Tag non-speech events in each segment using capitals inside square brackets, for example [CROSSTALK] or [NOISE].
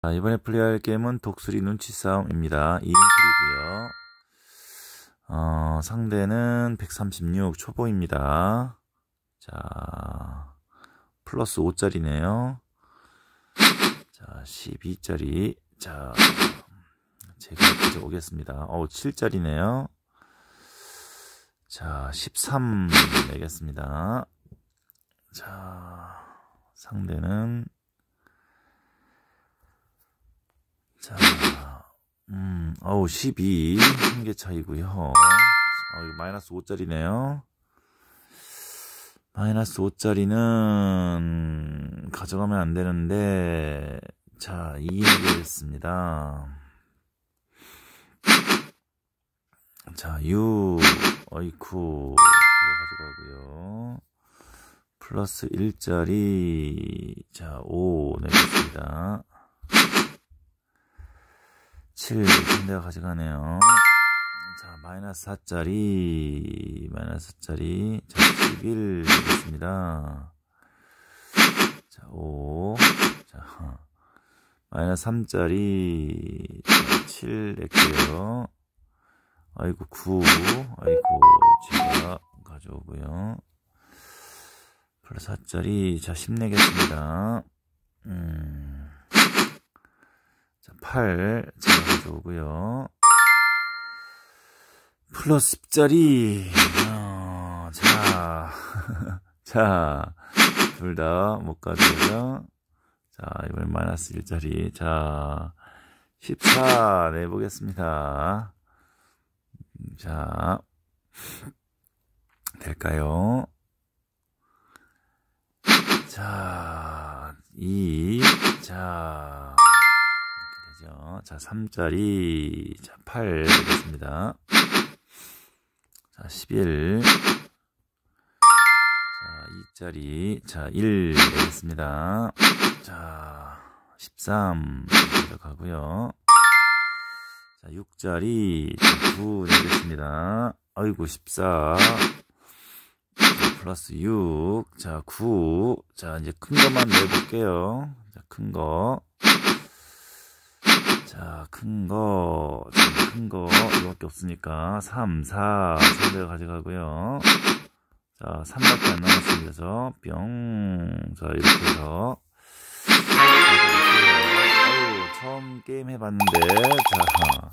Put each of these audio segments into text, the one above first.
자, 이번에 플레이할 게임은 독수리 눈치 싸움입니다. 2인풀이고요. 어, 상대는 136 초보입니다. 자, 플러스 5짜리네요. 자, 12짜리. 자, 제가 가져오겠습니다. 어, 7짜리네요. 자, 13 내겠습니다. 자, 상대는 자, 음, 어우, 12. 한 개 차이고요 어, 이거 마이너스 5짜리네요. 마이너스 5짜리는 가져가면 안 되는데, 자, 2 내겠습니다. 자, 6, 어이쿠, 가져가고요. 플러스 1짜리, 자, 5 내겠습니다. 7 상대가 가져가네요. 자, 마이너스 4짜리, 마이너스 4짜리, 자, 11 되겠습니다. 자, 5, 자, 마이너스 3짜리, 자, 7 낼게요. 아이고, 9, 아이고, 제가 가져오고요. 플러스 4짜리, 자, 10 내겠습니다. 음. 자, 8 제가 가져오고요. 플러스 10짜리. 어, 자, [LAUGHS] 자, 둘 다 못 가져오죠. 자, 이번엔 마이너스 1짜리. 자, 14 내보겠습니다. 자, 될까요? 자, 2, 자, 자, 3짜리, 자, 8 되겠습니다. 자, 11, 자, 2짜리, 자, 1 되겠습니다. 자, 13 가고요. 자, 6짜리, 자, 9 되겠습니다. 아이고, 14. 플러스 6. 자, 9. 자, 이제 큰 것만 내볼게요. 자, 큰 거. 자, 큰 거. 자, 큰 거. 이거밖에 없으니까. 3, 4. 상대가 가져가고요. 자, 3밖에 안 남았습니다. 그래서, 뿅. 자, 이렇게 해서. 아유, 처음 게임 해봤는데, 자,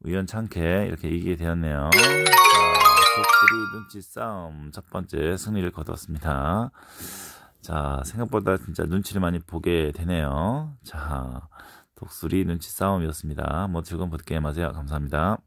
우연찮게 이렇게 이기게 되었네요. 자, 독수리 눈치 싸움 첫 번째 승리를 거뒀습니다. 자, 생각보다 진짜 눈치를 많이 보게 되네요. 자, 독수리 눈치 싸움이었습니다. 뭐 즐거운 보드게임 하세요. 감사합니다.